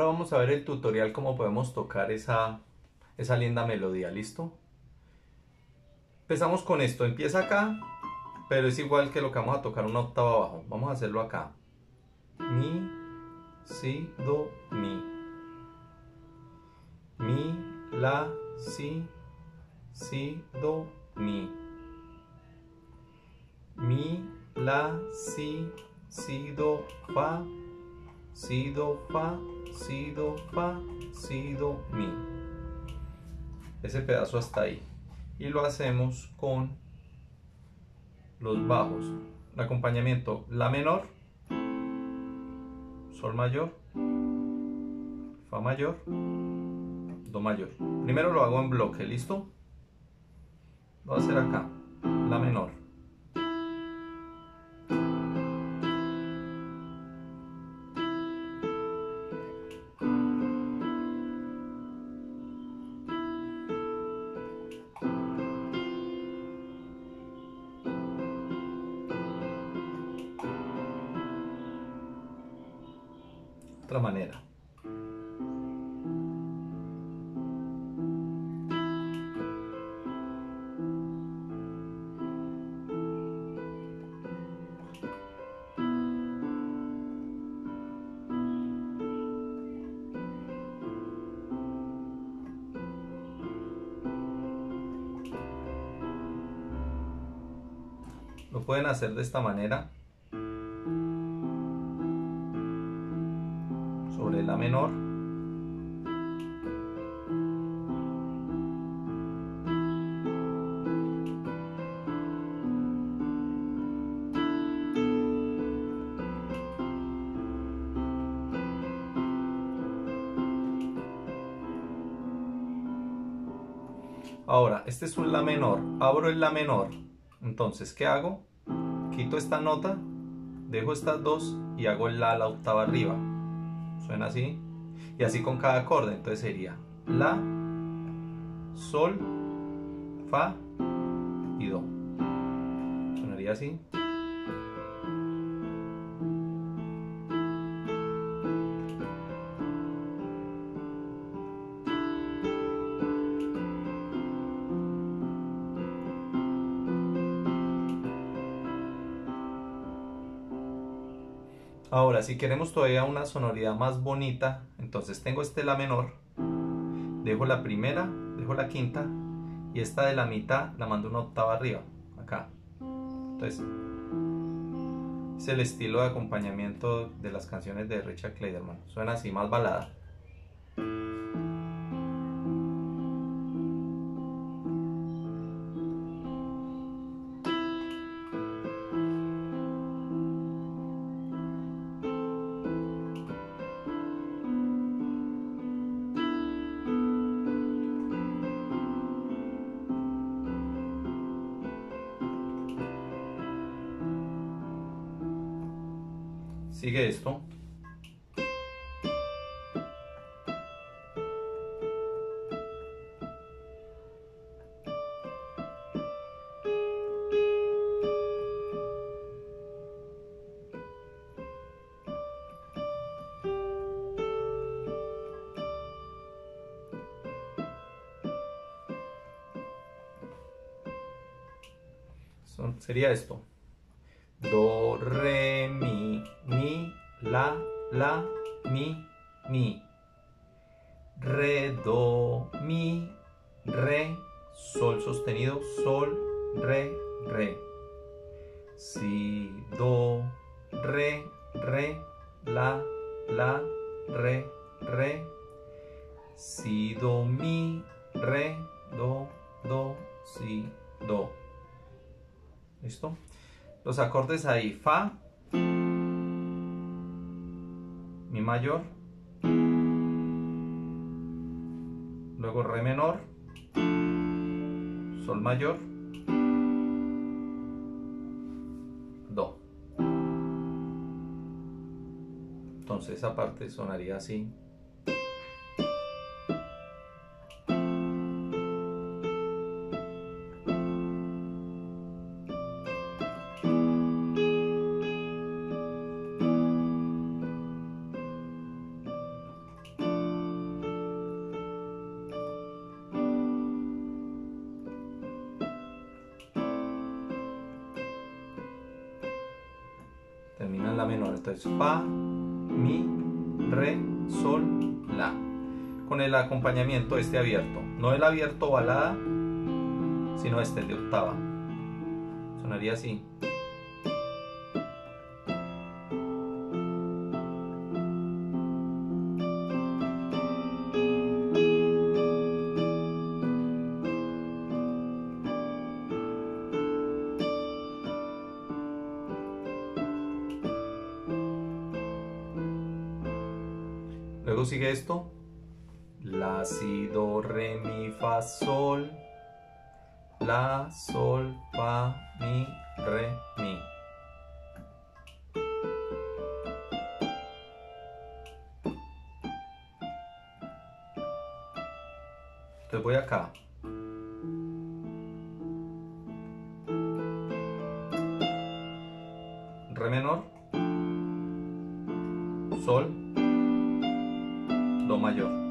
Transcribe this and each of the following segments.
Ahora vamos a ver el tutorial cómo podemos tocar esa, esa linda melodía, ¿listo? Empezamos con esto, empieza acá, pero es igual que lo que vamos a tocar una octava abajo. Vamos a hacerlo acá. Mi, si, do, mi. Mi, la, si, si, do, mi. Mi, la, si, si, do, fa, si, do, fa, si, do, fa, si, do, mi. Ese pedazo hasta ahí. Y lo hacemos con los bajos. El acompañamiento La menor, Sol mayor, Fa mayor, Do mayor. Primero lo hago en bloque, ¿listo? Lo voy a hacer acá, La menor. Otra manera. Lo pueden hacer de esta manera. Ahora, este es un La menor, abro el La menor, entonces, ¿qué hago? Quito esta nota, dejo estas dos y hago el La a la octava arriba suena así. Y así con cada acorde entonces sería la sol fa y do. Sonaría así Ahora, si queremos todavía una sonoridad más bonita, entonces tengo este La menor, dejo la primera, dejo la quinta, y esta de la mitad la mando una octava arriba, acá. Entonces, es el estilo de acompañamiento de las canciones de Richard Clayderman. Suena así, más balada. Sigue esto. sería esto. Do, re, mi, mi, la, la, mi, mi. Re, do, mi, re, sol sostenido, sol, re, re. Si, do, re, re, la, la, re, re. Si, do, mi, re, do, do, si, do. ¿Listo? Los acordes ahí, Fa, Mi mayor, luego Re menor, Sol mayor, Do. Entonces esa parte sonaría así. Termina en la menor. Entonces fa, mi, re, sol, la. Con el acompañamiento este abierto. No el abierto balada, sino este de octava. Sonaría así. Luego sigue esto. La, si, do, re, mi, fa, sol. La, sol, fa, mi, re, mi. Entonces voy acá. Re menor. Sol mayor.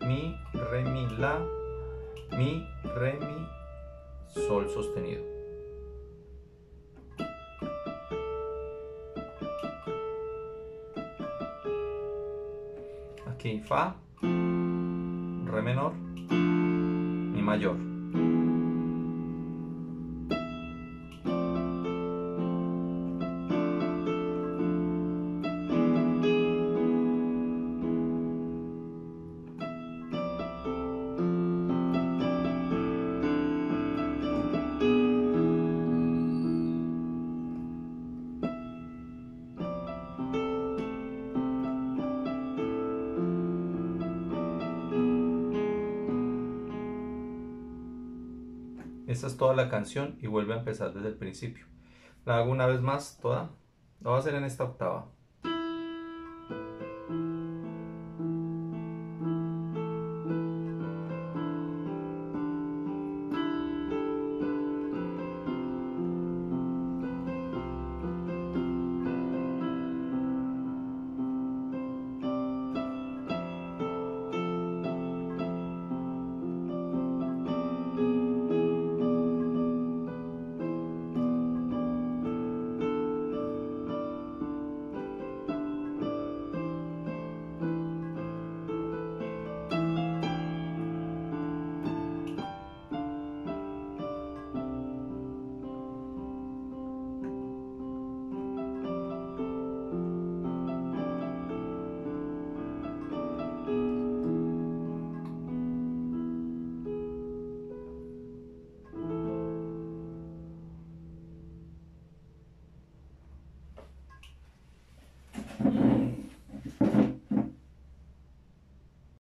Mi, re, mi, la, mi, re, mi, sol sostenido. Aquí fa, re menor, mi mayor. Esta es toda la canción y vuelve a empezar desde el principio. La hago una vez más toda. Lo voy a hacer en esta octava.